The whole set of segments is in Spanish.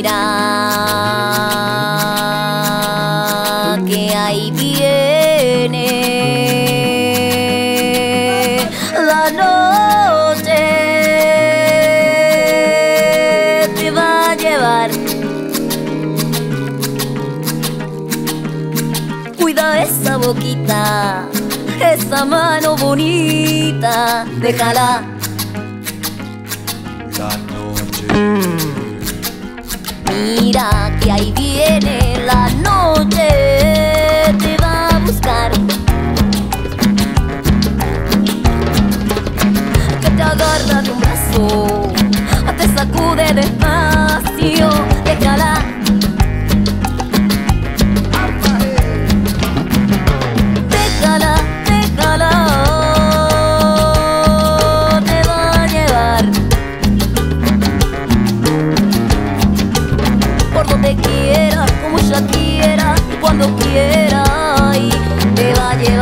mira que ahí viene la noche. Te va a llevar. Cuida esa boquita esa mano bonita déjala. La noche.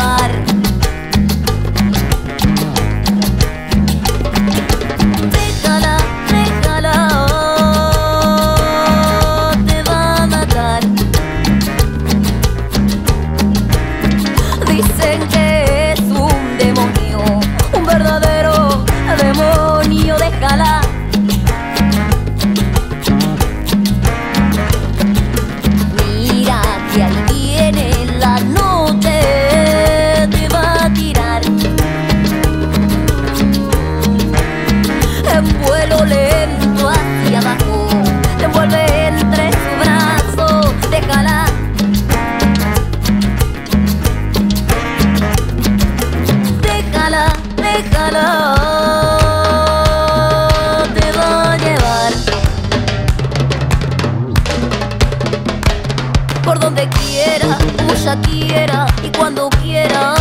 llorar. Déjala, déjala, oh, te va a matar. Dicen que por donde quiera, mucha quiera y cuando quiera.